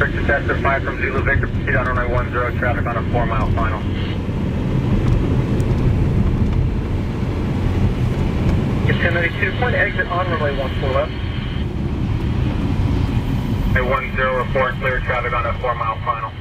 Expect to test 5 from Zulu Victor, proceed on runway 10, traffic on a 4 mile final. Get 1092, point exit on runway 14 left. Runway 10, report clear traffic on a 4 mile final.